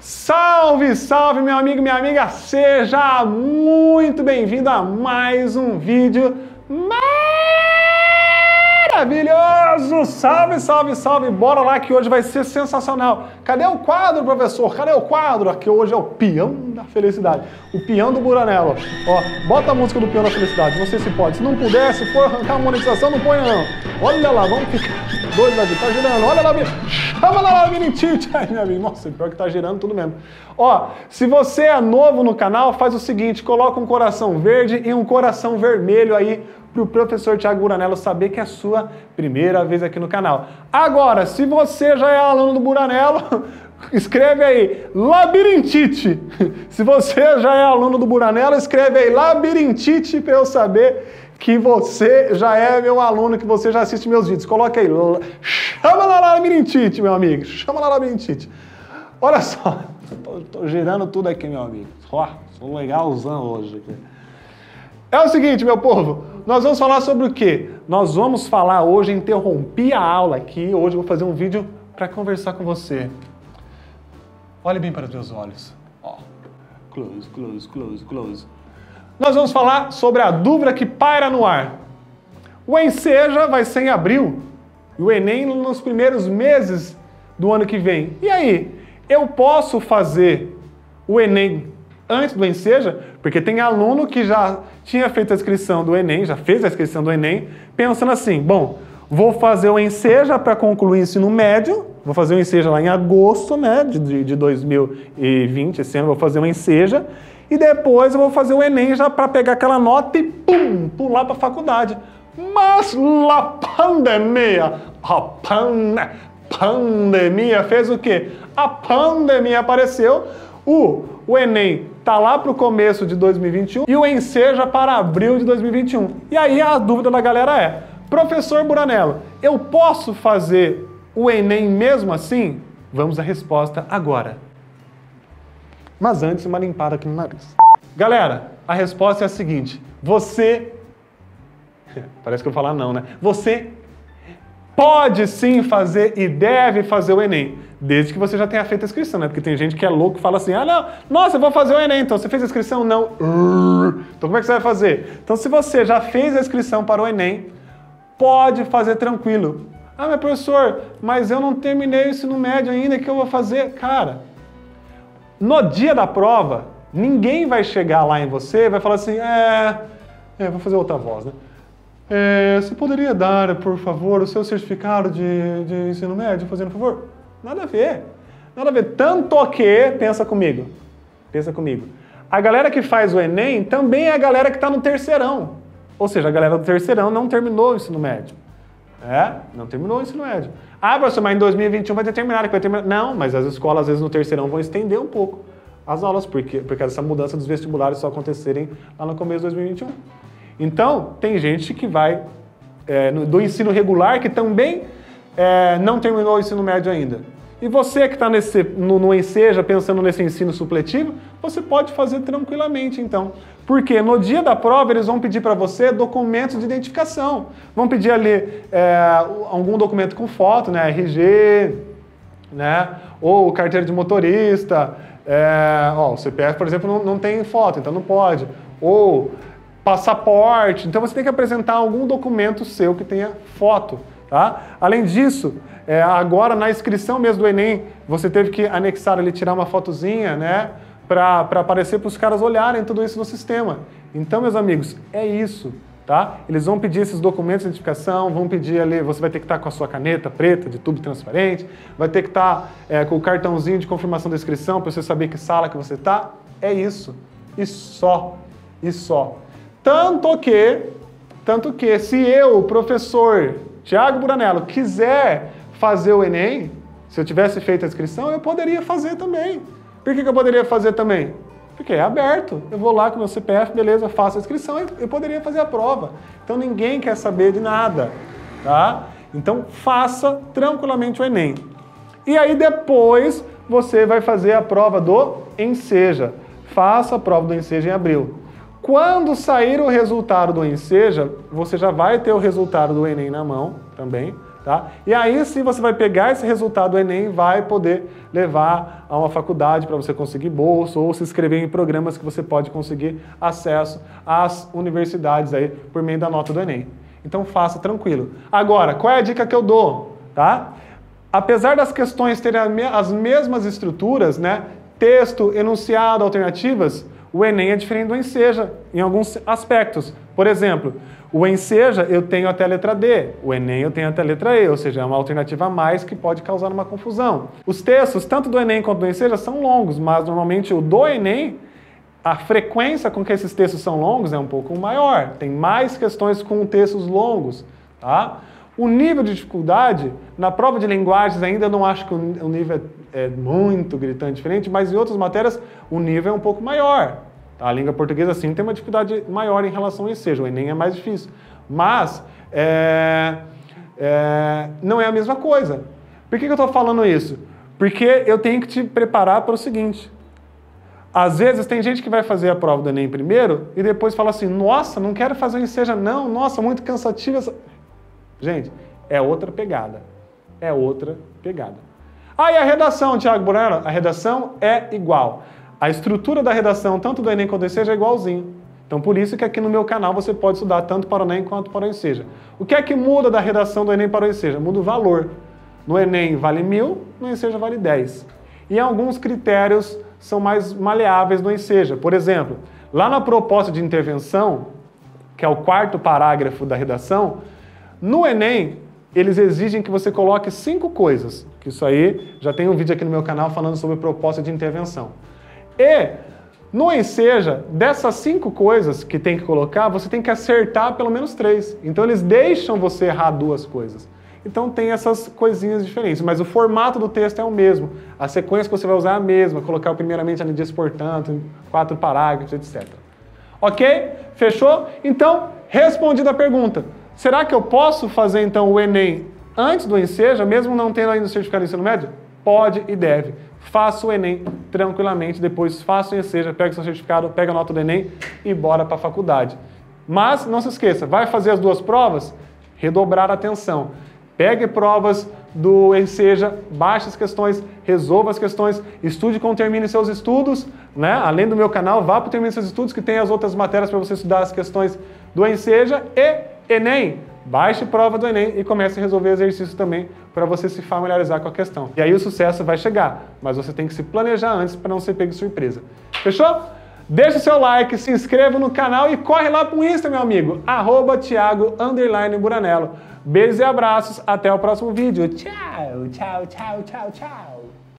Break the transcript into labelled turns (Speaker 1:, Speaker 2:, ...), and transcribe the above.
Speaker 1: Salve, salve, meu amigo, minha amiga! Seja muito bem-vindo a mais um vídeo maravilhoso! Salve, salve, salve! Bora lá que hoje vai ser sensacional! Cadê o quadro, professor? Cadê o quadro? Aqui hoje é o peão da felicidade. O peão do Buranello. Ó, bota a música do peão da felicidade. Não sei se pode. Se não puder, se for arrancar a monetização, não põe não. Olha lá, vamos ficar doido aqui. Tá girando. Olha lá, chama Nossa, pior que tá girando tudo mesmo. Ó, se você é novo no canal, faz o seguinte, coloca um coração verde e um coração vermelho aí para o professor Tiago Buranello saber que é a sua primeira vez aqui no canal. Agora, se você já é aluno do Buranello, escreve aí labirintite. Se você já é aluno do Buranello, escreve aí labirintite para eu saber que você já é meu aluno, que você já assiste meus vídeos. Coloca aí, chama lá labirintite, meu amigo, chama lá labirintite. Olha só, tô, tô girando tudo aqui, meu amigo. Ó, sou legalzão hoje aqui. É o seguinte, meu povo, nós vamos falar sobre o quê? Nós vamos falar hoje, interrompi a aula aqui, hoje eu vou fazer um vídeo para conversar com você. Olhe bem para os meus olhos. Ó, close, close, close, close. Nós vamos falar sobre a dúvida que paira no ar. O Enseja vai ser em abril e o Enem nos primeiros meses do ano que vem. E aí, eu posso fazer o Enem antes do Enseja, porque tem aluno que já tinha feito a inscrição do Enem, já fez a inscrição do Enem, pensando assim, bom, vou fazer o Enseja para concluir o ensino médio, vou fazer o Enseja lá em agosto né, de, de 2020, esse ano vou fazer o Enseja, e depois eu vou fazer o Enem já para pegar aquela nota e pum, pular para a faculdade. Mas a pandemia, a pan, pandemia fez o quê? A pandemia apareceu, o, o Enem tá lá para o começo de 2021 e o Enseja para abril de 2021. E aí a dúvida da galera é, professor Buranello, eu posso fazer o Enem mesmo assim? Vamos à resposta agora. Mas antes, uma limpada aqui no nariz. Galera, a resposta é a seguinte: você. Parece que eu vou falar não, né? Você pode sim fazer e deve fazer o Enem, desde que você já tenha feito a inscrição, né? Porque tem gente que é louco e fala assim: ah, não, nossa, eu vou fazer o Enem, então você fez a inscrição? Não. Então como é que você vai fazer? Então, se você já fez a inscrição para o Enem, pode fazer tranquilo. Ah, mas professor, mas eu não terminei o ensino médio ainda, o que eu vou fazer? Cara, no dia da prova, ninguém vai chegar lá em você e vai falar assim, é, é vou fazer outra voz, né? É, você poderia dar, por favor, o seu certificado de, de ensino médio, fazendo favor? Nada a ver. Nada a ver. Tanto que, pensa comigo, pensa comigo, a galera que faz o Enem também é a galera que está no terceirão. Ou seja, a galera do terceirão não terminou o ensino médio. É, não terminou o ensino médio. Ah, professor, mas em 2021 vai ter terminado, vai terminar. Não, mas as escolas, às vezes, no terceirão vão estender um pouco as aulas, porque, porque essa mudança dos vestibulares só acontecerem lá no começo de 2021. Então, tem gente que vai é, no, do ensino regular que também é, não terminou o ensino médio ainda. E você que está no, no Enseja pensando nesse ensino supletivo, você pode fazer tranquilamente então. Porque no dia da prova eles vão pedir para você documentos de identificação. Vão pedir ali é, algum documento com foto, né? RG, né? Ou carteira de motorista. É, ó, o CPF, por exemplo, não, não tem foto, então não pode. Ou passaporte. Então você tem que apresentar algum documento seu que tenha foto. Tá? Além disso, é, agora na inscrição mesmo do Enem, você teve que anexar ali, tirar uma fotozinha, né? Para aparecer para os caras olharem tudo isso no sistema. Então, meus amigos, é isso. Tá? Eles vão pedir esses documentos de identificação, vão pedir ali, você vai ter que estar com a sua caneta preta de tubo transparente, vai ter que estar é, com o cartãozinho de confirmação da inscrição para você saber que sala que você está. É isso. E só. E só. Tanto que, tanto que se eu, professor Tiago Buranello, quiser fazer o Enem, se eu tivesse feito a inscrição, eu poderia fazer também. Por que, que eu poderia fazer também? Porque é aberto. Eu vou lá com meu CPF, beleza, faço a inscrição e eu poderia fazer a prova. Então ninguém quer saber de nada, tá? Então faça tranquilamente o Enem. E aí depois você vai fazer a prova do Enseja. Faça a prova do Enseja em abril. Quando sair o resultado do Enseja, você já vai ter o resultado do Enem na mão também Tá? E aí sim você vai pegar esse resultado do Enem vai poder levar a uma faculdade para você conseguir bolsa ou se inscrever em programas que você pode conseguir acesso às universidades aí por meio da nota do Enem. Então faça tranquilo. Agora, qual é a dica que eu dou? Tá? Apesar das questões terem as mesmas estruturas, né? texto, enunciado, alternativas, o Enem é diferente do Enseja em alguns aspectos. Por exemplo, o Enseja eu tenho até a letra D, o Enem eu tenho até a letra E, ou seja, é uma alternativa a mais que pode causar uma confusão. Os textos, tanto do Enem quanto do Enseja, são longos, mas normalmente o do Enem, a frequência com que esses textos são longos é um pouco maior. Tem mais questões com textos longos. Tá? O nível de dificuldade, na prova de linguagens ainda eu não acho que o nível é muito gritante diferente, mas em outras matérias o nível é um pouco maior. A língua portuguesa, sim, tem uma dificuldade maior em relação a seja, o Enem é mais difícil. Mas é, é, não é a mesma coisa. Por que, que eu estou falando isso? Porque eu tenho que te preparar para o seguinte. Às vezes tem gente que vai fazer a prova do Enem primeiro e depois fala assim, nossa, não quero fazer o Enseja não, nossa, muito cansativa. Gente, é outra pegada. É outra pegada. Ah, e a redação, Tiago Burano? A redação é igual. A estrutura da redação, tanto do Enem quanto do Enseja, é igualzinho. Então, por isso que aqui no meu canal você pode estudar tanto para o Enem quanto para o Enseja. O que é que muda da redação do Enem para o Enseja? Muda o valor. No Enem vale mil, no Enseja vale 10. E alguns critérios são mais maleáveis no Enseja. Por exemplo, lá na proposta de intervenção, que é o quarto parágrafo da redação, no Enem, eles exigem que você coloque cinco coisas. Que isso aí, já tem um vídeo aqui no meu canal falando sobre proposta de intervenção. E no Enseja, dessas cinco coisas que tem que colocar, você tem que acertar pelo menos três. Então eles deixam você errar duas coisas. Então tem essas coisinhas diferentes, mas o formato do texto é o mesmo. A sequência que você vai usar é a mesma, colocar primeiramente a dias portanto, quatro parágrafos, etc. Ok? Fechou? Então, respondida a pergunta. Será que eu posso fazer então o Enem antes do Enseja, mesmo não tendo ainda o certificado de ensino médio? Pode e deve faça o Enem tranquilamente, depois faça o Enseja, pega seu certificado, pega a nota do Enem e bora para a faculdade. Mas não se esqueça, vai fazer as duas provas? Redobrar a atenção. Pegue provas do Enseja, baixe as questões, resolva as questões, estude com Termine seus estudos, né? além do meu canal, vá para o Termine seus estudos que tem as outras matérias para você estudar as questões do Enseja e Enem. Baixe prova do Enem e comece a resolver exercícios também para você se familiarizar com a questão. E aí o sucesso vai chegar, mas você tem que se planejar antes para não ser pego de surpresa. Fechou? Deixa o seu like, se inscreva no canal e corre lá para o Insta, meu amigo, arroba Thiago Buranello. Beijos e abraços, até o próximo vídeo. Tchau, tchau, tchau, tchau, tchau.